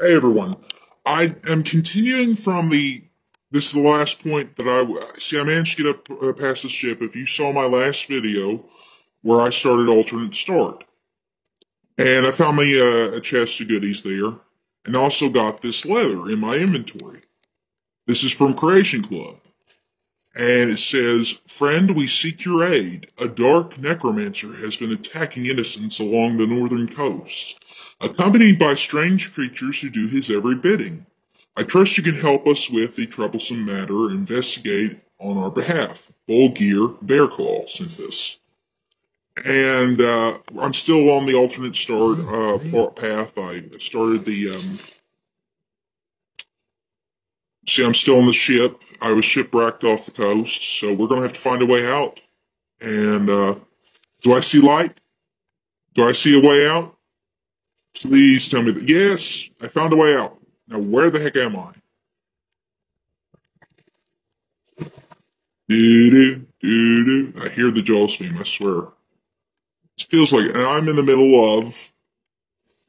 Hey everyone, I am continuing from the. This is the last point that I see. I managed to get up uh, past the ship. If you saw my last video, where I started alternate start, and I found me uh, a chest of goodies there, and also got this leather in my inventory. This is from Creation Club, and it says, "Friend, we seek your aid. A dark necromancer has been attacking innocents along the northern coast." Accompanied by strange creatures who do his every bidding. I trust you can help us with the troublesome matter investigate on our behalf. Gear Bearclaw sent this. And uh, I'm still on the alternate start uh, path. I started the. Um, see, I'm still on the ship. I was shipwrecked off the coast, so we're going to have to find a way out. And uh, do I see light? Do I see a way out? Please tell me that. Yes, I found a way out. Now, where the heck am I? Do do do do. I hear the Jaws theme. I swear. It feels like, and I'm in the middle of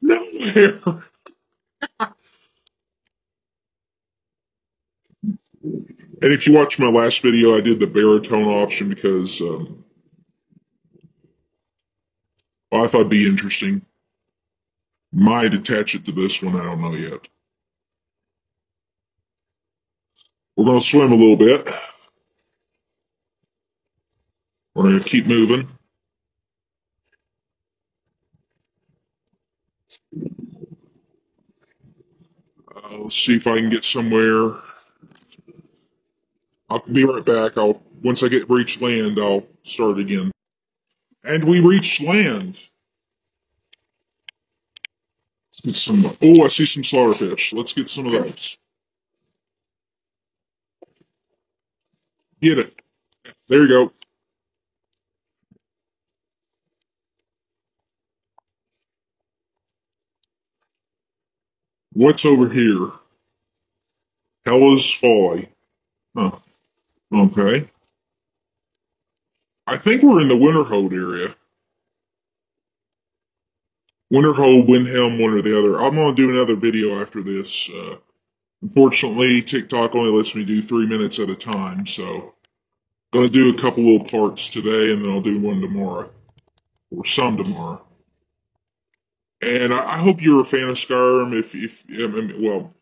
nowhere. and if you watch my last video, I did the baritone option because um, well, I thought it'd be interesting might attach it to this one. I don't know yet. We're going to swim a little bit. We're going to keep moving. Uh, let's see if I can get somewhere. I'll be right back. I'll once I get reach land, I'll start again. And we reached land. Get some. Oh, I see some slaughterfish. Let's get some of those. Get it. There you go. What's over here? Hela's Folly. Huh. Okay. I think we're in the Winterhold area. Winterhold, Windhelm, one or the other. I'm going to do another video after this. Uh, unfortunately, TikTok only lets me do three minutes at a time, so I'm going to do a couple little parts today, and then I'll do one tomorrow, or some tomorrow. And I, I hope you're a fan of Skyrim. If, if I mean, well,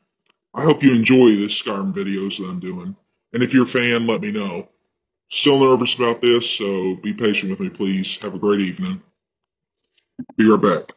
I hope you enjoy the Skyrim videos that I'm doing. And if you're a fan, let me know. Still nervous about this, so be patient with me, please. Have a great evening. Be right back.